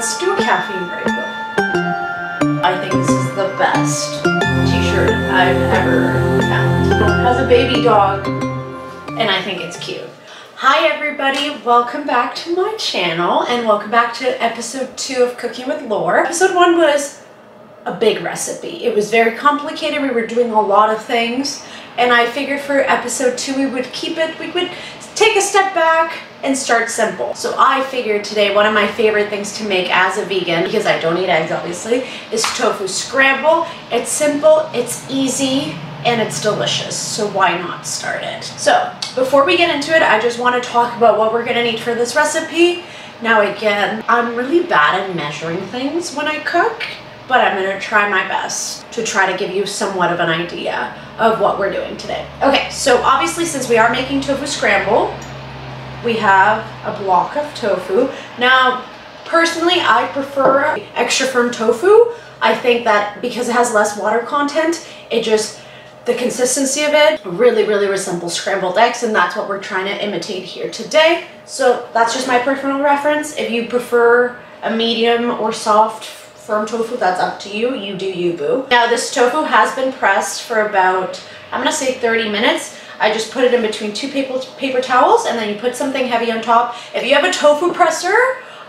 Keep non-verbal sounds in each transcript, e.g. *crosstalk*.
let's do a caffeine break though. I think this is the best t-shirt I've ever found. It has a baby dog and I think it's cute. Hi everybody, welcome back to my channel and welcome back to episode two of Cooking with Laur. Episode one was a big recipe. It was very complicated. We were doing a lot of things and I figured for episode two we would keep it, we would take a step back and start simple. So I figured today one of my favorite things to make as a vegan, because I don't eat eggs obviously, is tofu scramble. It's simple, it's easy, and it's delicious. So why not start it? So before we get into it, I just want to talk about what we're gonna need for this recipe. Now again, I'm really bad at measuring things when I cook but I'm gonna try my best to try to give you somewhat of an idea of what we're doing today. Okay, so obviously since we are making tofu scramble, we have a block of tofu. Now, personally, I prefer extra firm tofu. I think that because it has less water content, it just, the consistency of it really, really resembles scrambled eggs and that's what we're trying to imitate here today. So that's just my personal reference. If you prefer a medium or soft firm tofu, that's up to you. You do you, boo. Now this tofu has been pressed for about, I'm gonna say 30 minutes. I just put it in between two paper, paper towels and then you put something heavy on top. If you have a tofu presser,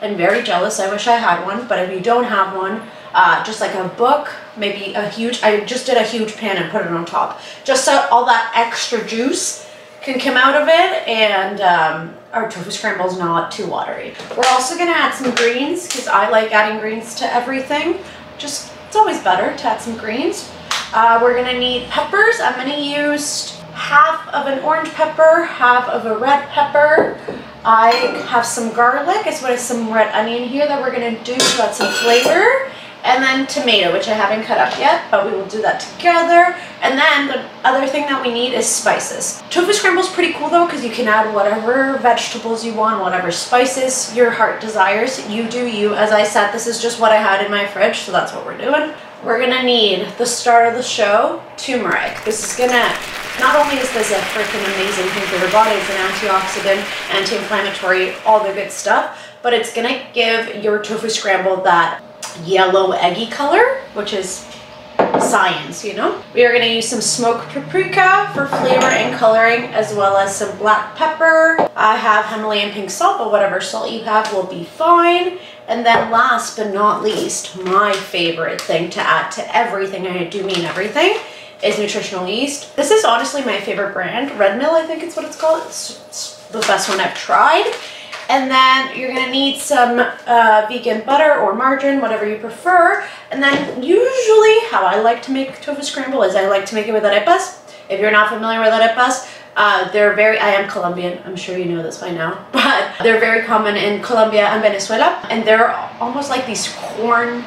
I'm very jealous, I wish I had one, but if you don't have one, uh, just like a book, maybe a huge, I just did a huge pan and put it on top. Just so all that extra juice can come out of it and um, our tofu scramble is not too watery. We're also gonna add some greens because I like adding greens to everything. Just, it's always better to add some greens. Uh, we're gonna need peppers. I'm gonna use half of an orange pepper, half of a red pepper. I have some garlic as well as some red onion here that we're gonna do to add some flavor and then tomato, which I haven't cut up yet, but we will do that together. And then the other thing that we need is spices. Tofu scramble is pretty cool though, because you can add whatever vegetables you want, whatever spices your heart desires. You do you. As I said, this is just what I had in my fridge, so that's what we're doing. We're gonna need the start of the show, turmeric. This is gonna, not only is this a freaking amazing thing for your body, it's an antioxidant, anti-inflammatory, all the good stuff, but it's gonna give your tofu scramble that yellow eggy color, which is science, you know? We are gonna use some smoked paprika for flavor and coloring, as well as some black pepper. I have Himalayan pink salt, but whatever salt you have will be fine. And then last but not least, my favorite thing to add to everything, I do mean everything, is nutritional yeast. This is honestly my favorite brand. Red Mill, I think it's what it's called. It's, it's the best one I've tried. And then you're gonna need some uh, vegan butter or margarine, whatever you prefer. And then usually how I like to make tofu scramble is I like to make it with arepas. If you're not familiar with arepas, uh, they're very, I am Colombian, I'm sure you know this by now, *laughs* but they're very common in Colombia and Venezuela. And they're almost like these corn,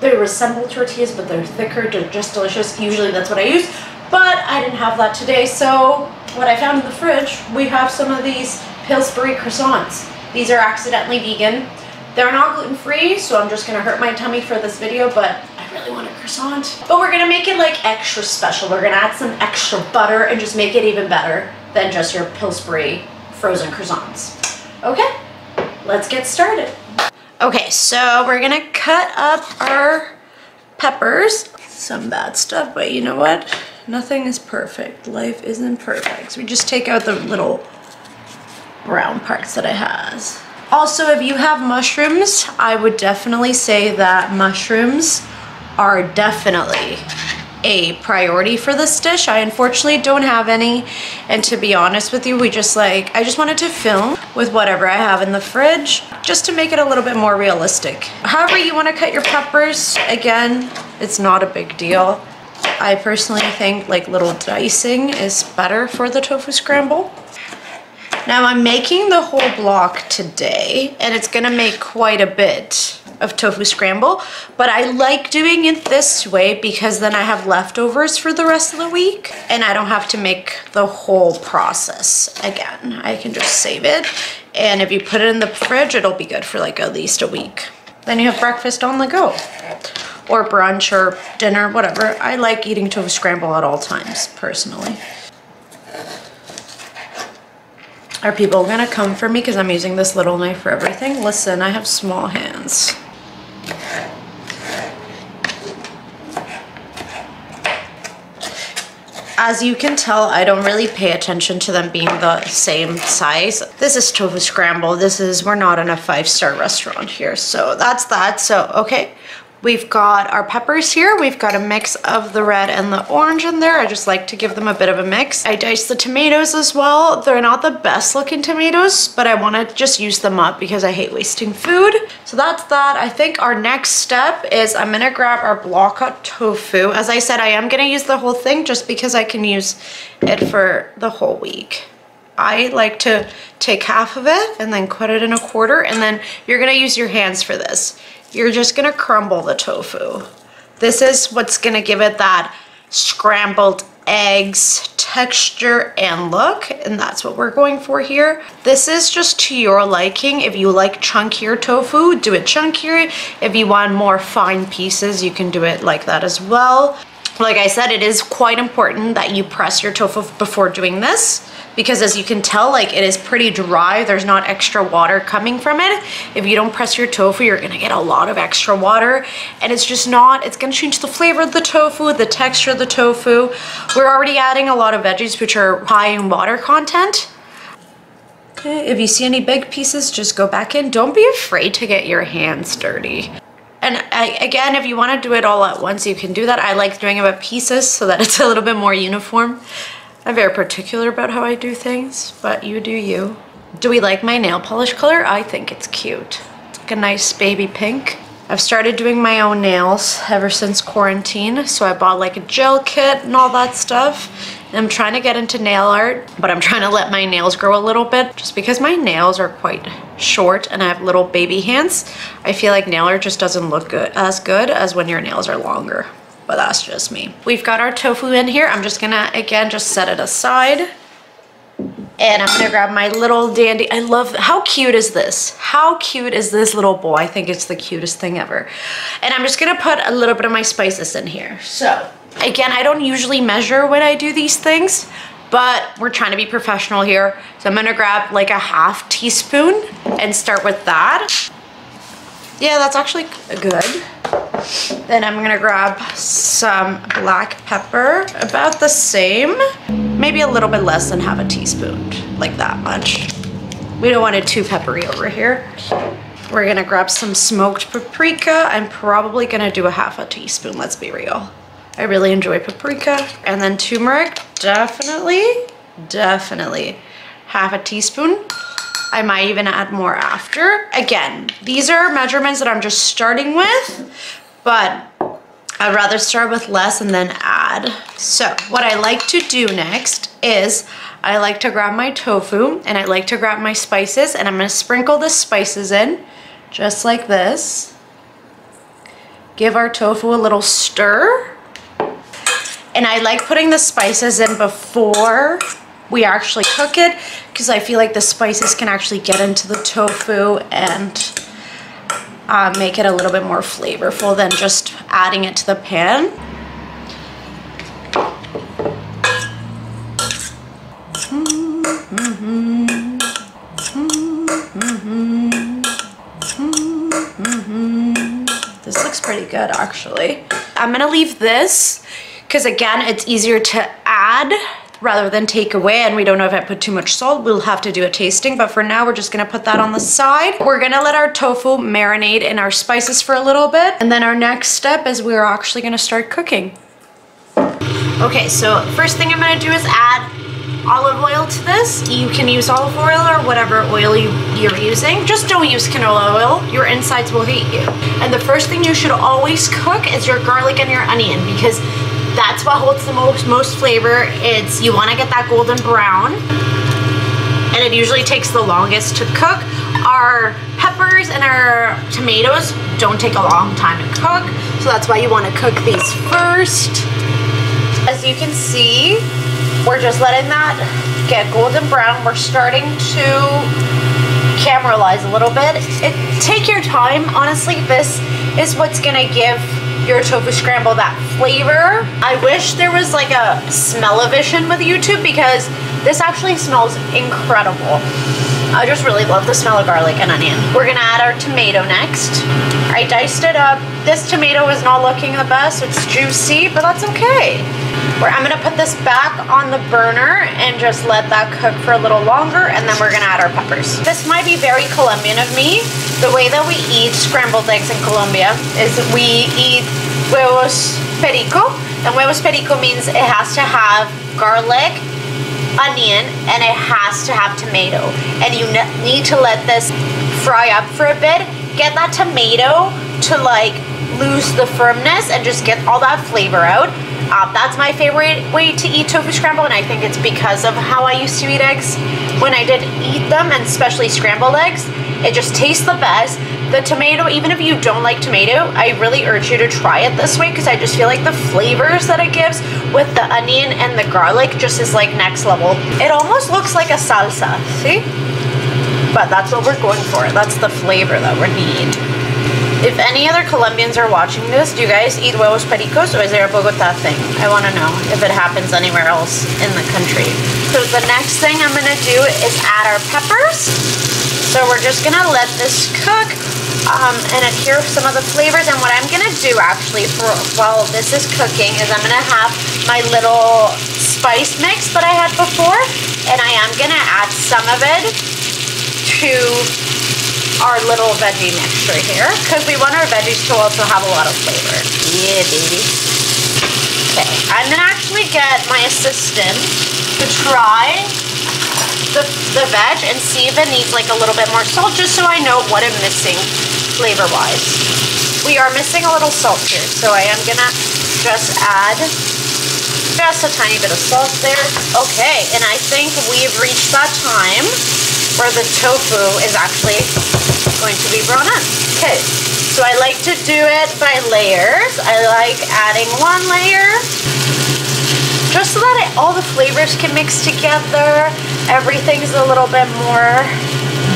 they resemble tortillas, but they're thicker, they're just delicious. Usually that's what I use, but I didn't have that today. So what I found in the fridge, we have some of these Pillsbury croissants. These are accidentally vegan. They're not gluten-free, so I'm just gonna hurt my tummy for this video, but I really want a croissant. But we're gonna make it like extra special. We're gonna add some extra butter and just make it even better than just your Pillsbury frozen croissants. Okay, let's get started. Okay, so we're gonna cut up our peppers. Some bad stuff, but you know what? Nothing is perfect. Life isn't perfect. So we just take out the little brown parts that it has. Also, if you have mushrooms, I would definitely say that mushrooms are definitely a priority for this dish. I unfortunately don't have any. And to be honest with you, we just like, I just wanted to film with whatever I have in the fridge just to make it a little bit more realistic. However you want to cut your peppers, again, it's not a big deal. I personally think like little dicing is better for the tofu scramble. Now I'm making the whole block today and it's gonna make quite a bit of tofu scramble, but I like doing it this way because then I have leftovers for the rest of the week and I don't have to make the whole process again. I can just save it and if you put it in the fridge, it'll be good for like at least a week. Then you have breakfast on the go or brunch or dinner, whatever. I like eating tofu scramble at all times, personally. Are people gonna come for me because I'm using this little knife for everything? Listen, I have small hands. As you can tell, I don't really pay attention to them being the same size. This is tofu scramble. This is, we're not in a five-star restaurant here. So that's that. So, okay. We've got our peppers here. We've got a mix of the red and the orange in there. I just like to give them a bit of a mix. I diced the tomatoes as well. They're not the best looking tomatoes, but I want to just use them up because I hate wasting food. So that's that. I think our next step is I'm to grab our block cut tofu. As I said, I am to use the whole thing just because I can use it for the whole week. I like to take half of it and then cut it in a quarter and then you're gonna use your hands for this you're just gonna crumble the tofu. This is what's gonna give it that scrambled eggs texture and look and that's what we're going for here. This is just to your liking. If you like chunkier tofu do it chunkier. If you want more fine pieces you can do it like that as well like I said it is quite important that you press your tofu before doing this because as you can tell, like it is pretty dry. There's not extra water coming from it. If you don't press your tofu, you're gonna get a lot of extra water and it's just not, it's gonna change the flavor of the tofu, the texture of the tofu. We're already adding a lot of veggies which are high in water content. Okay, if you see any big pieces, just go back in. Don't be afraid to get your hands dirty. And I, again, if you want to do it all at once, you can do that. I like doing it by pieces so that *laughs* it's a little bit more uniform. I'm very particular about how I do things, but you do you. Do we like my nail polish color? I think it's cute. It's like a nice baby pink. I've started doing my own nails ever since quarantine, so I bought like a gel kit and all that stuff. And I'm trying to get into nail art, but I'm trying to let my nails grow a little bit just because my nails are quite short and I have little baby hands. I feel like nail art just doesn't look good as good as when your nails are longer but that's just me. We've got our tofu in here. I'm just gonna, again, just set it aside. And I'm gonna grab my little dandy, I love, how cute is this? How cute is this little bowl? I think it's the cutest thing ever. And I'm just gonna put a little bit of my spices in here. So, again, I don't usually measure when I do these things, but we're trying to be professional here. So I'm gonna grab like a half teaspoon and start with that. Yeah, that's actually good. Then I'm gonna grab some black pepper, about the same, maybe a little bit less than half a teaspoon, like that much. We don't want it too peppery over here. We're gonna grab some smoked paprika. I'm probably gonna do a half a teaspoon, let's be real. I really enjoy paprika. And then turmeric, definitely, definitely half a teaspoon. I might even add more after. Again, these are measurements that I'm just starting with, but I'd rather start with less and then add. So what I like to do next is I like to grab my tofu and I like to grab my spices and I'm gonna sprinkle the spices in just like this. Give our tofu a little stir. And I like putting the spices in before we actually cook it because I feel like the spices can actually get into the tofu and uh, make it a little bit more flavorful than just adding it to the pan. This looks pretty good actually. I'm gonna leave this because again, it's easier to add rather than take away and we don't know if I put too much salt. We'll have to do a tasting but for now we're just gonna put that on the side. We're gonna let our tofu marinate in our spices for a little bit and then our next step is we're actually gonna start cooking. Okay so first thing I'm gonna do is add olive oil to this. You can use olive oil or whatever oil you, you're using. Just don't use canola oil. Your insides will hate you. And the first thing you should always cook is your garlic and your onion because that's what holds the most, most flavor. It's, you wanna get that golden brown and it usually takes the longest to cook. Our peppers and our tomatoes don't take a long time to cook, so that's why you wanna cook these first. As you can see, we're just letting that get golden brown. We're starting to caramelize a little bit. It, take your time, honestly, this is what's gonna give your tofu scramble that flavor. I wish there was like a smell-o-vision with YouTube because This actually smells incredible. I just really love the smell of garlic and onion. We're gonna add our tomato next. I diced it up. This tomato is not looking the best. It's juicy, but that's okay. I'm gonna put this back on the burner and just let that cook for a little longer and then we're gonna add our peppers. This might be very Colombian of me. The way that we eat scrambled eggs in Colombia is we eat huevos perico and huevos perico means it has to have garlic, onion, and it has to have tomato. And you need to let this fry up for a bit. Get that tomato to like lose the firmness and just get all that flavor out. Um, that's my favorite way to eat tofu scramble, and I think it's because of how I used to eat eggs. When I did eat them, and especially scrambled eggs, it just tastes the best. The tomato, even if you don't like tomato, I really urge you to try it this way because I just feel like the flavors that it gives with the onion and the garlic just is like next level. It almost looks like a salsa, see? But that's what we're going for. That's the flavor that we need. If any other Colombians are watching this, do you guys eat huevos pericos or is there a Bogota thing? I want to know if it happens anywhere else in the country. So the next thing I'm going to do is add our peppers. So we're just going to let this cook um, and adhere some of the flavors. And what I'm going to do actually for while this is cooking is I'm going to have my little spice mix that I had before. And I am going to add some of it to our little veggie mixture here because we want our veggies to also have a lot of flavor. Yeah, baby. Okay, I'm gonna actually get my assistant to try the, the veg and see if it needs like a little bit more salt just so I know what I'm missing flavor-wise. We are missing a little salt here, so I am gonna just add just a tiny bit of salt there. Okay, and I think we've reached that time where the tofu is actually going to be brought in. Okay, so I like to do it by layers. I like adding one layer just so that it, all the flavors can mix together. Everything's a little bit more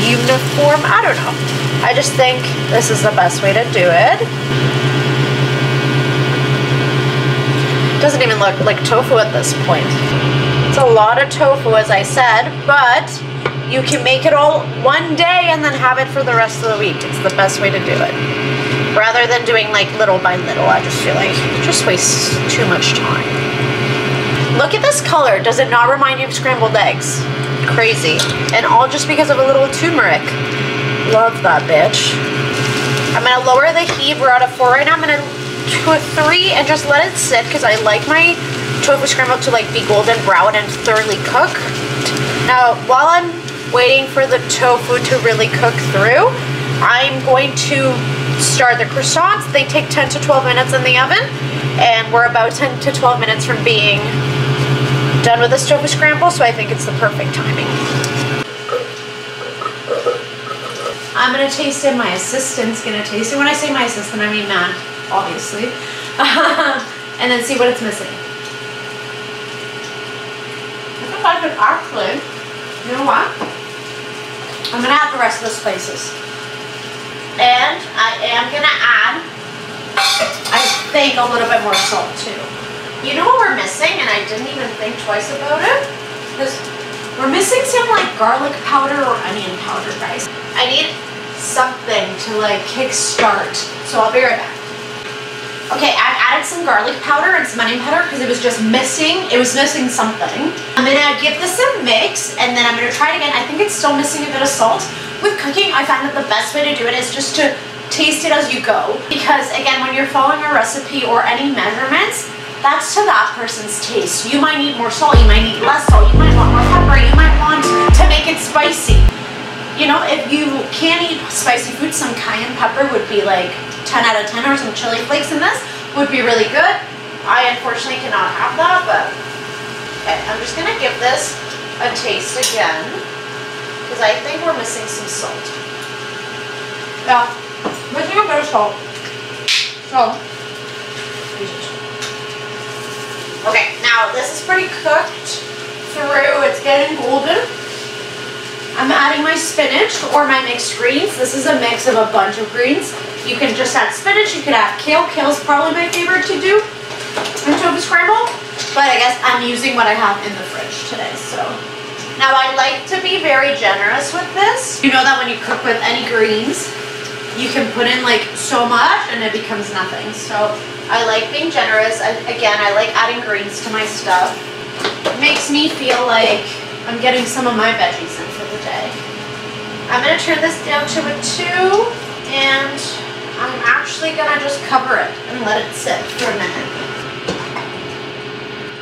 uniform. I don't know. I just think this is the best way to do it. Doesn't even look like tofu at this point. It's a lot of tofu, as I said, but you can make it all one day and then have it for the rest of the week. It's the best way to do it. Rather than doing like little by little, I just feel like just wastes too much time. Look at this color. Does it not remind you of scrambled eggs? Crazy. And all just because of a little turmeric. Love that bitch. I'm gonna lower the heat. We're at a four right now. I'm gonna to a three and just let it sit because I like my tofu scramble to like be golden brown and thoroughly cooked. Now, while I'm waiting for the tofu to really cook through, I'm going to start the croissants. They take 10 to 12 minutes in the oven, and we're about 10 to 12 minutes from being done with this tofu scramble, so I think it's the perfect timing. I'm gonna taste it, my assistant's gonna taste it. When I say my assistant, I mean Matt, obviously. *laughs* and then see what it's missing. I think I could actually, you know what? I'm gonna add the rest of the spices. And I am gonna add, I think, a little bit more salt too. You know what we're missing, and I didn't even think twice about it? Because we're missing some like garlic powder or onion powder, guys. I need something to like kickstart. So I'll be right back. Okay, I've added some garlic powder and some onion powder because it was just missing, it was missing something. I'm gonna give this a mix and then I'm gonna try it again. I think it's still missing a bit of salt. With cooking, I find that the best way to do it is just to taste it as you go. Because again, when you're following a recipe or any measurements, that's to that person's taste. You might need more salt, you might need less salt, you might want more pepper, you might want to make it spicy. You know, if you can't eat spicy food, some cayenne pepper would be like 10 out of 10 or some chili flakes in this would be really good. I unfortunately cannot have that, but okay, I'm just gonna give this a taste again because I think we're missing some salt. Yeah, missing a bit of salt. So, okay, now this is pretty cooked through. It's getting golden. I'm adding my spinach or my mixed greens. This is a mix of a bunch of greens. You can just add spinach, you could add kale. Kale's probably my favorite to do in tofu scramble. But I guess I'm using what I have in the fridge today, so Now I like to be very generous with this. You know that when you cook with any greens, you can put in like so much and it becomes nothing. So I like being generous. I, again, I like adding greens to my stuff. It makes me feel like I'm getting some of my veggies in I'm gonna turn this down to a two and I'm actually gonna just cover it and let it sit for a minute.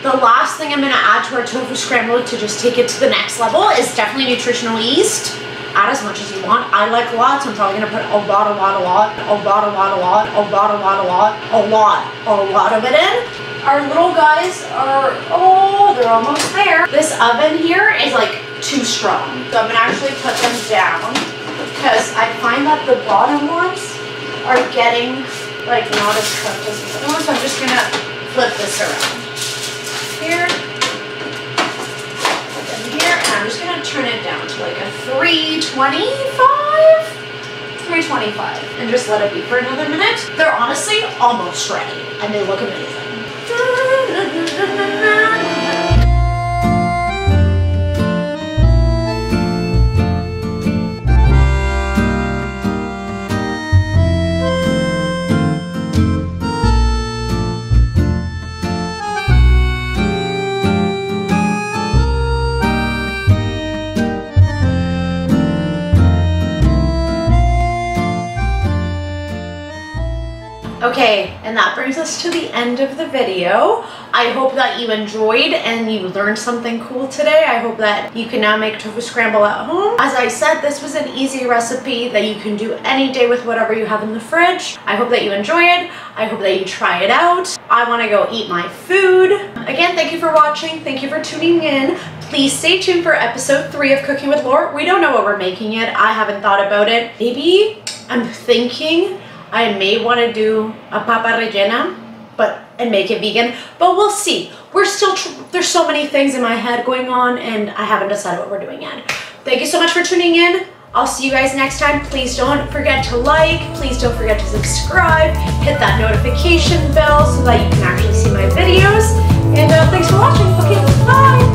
The last thing I'm gonna add to our tofu scramble to just take it to the next level is definitely nutritional yeast. Add as much as you want. I like a lot, so I'm probably gonna put a lot, a lot, a lot, a lot, a lot, a lot, a lot, a lot, a lot, a lot, a lot of it in. Our little guys are, oh, they're almost there. This oven here is like too strong. So I'm gonna actually put them down because I find that the bottom ones are getting like not as cooked as the other ones. So I'm just gonna flip this around. Here, and here, and I'm just gonna turn it down to like a 325? 325 and just let it be for another minute. They're honestly almost ready and they look amazing. Okay, and that brings us to the end of the video. I hope that you enjoyed and you learned something cool today. I hope that you can now make tofu scramble at home. As I said, this was an easy recipe that you can do any day with whatever you have in the fridge. I hope that you enjoy it. I hope that you try it out. I wanna go eat my food. Again, thank you for watching. Thank you for tuning in. Please stay tuned for episode three of Cooking with Laura. We don't know what we're making yet. I haven't thought about it. Maybe I'm thinking I may want to do a papa rellena, but and make it vegan, but we'll see. We're still, there's so many things in my head going on and I haven't decided what we're doing yet. Thank you so much for tuning in. I'll see you guys next time. Please don't forget to like, please don't forget to subscribe, hit that notification bell so that you can actually see my videos. And uh, thanks for watching. Okay, bye.